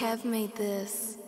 have made this.